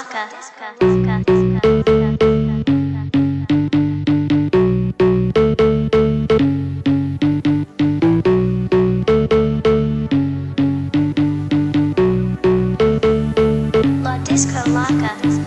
Discoteca. Disco. La Disco Loca.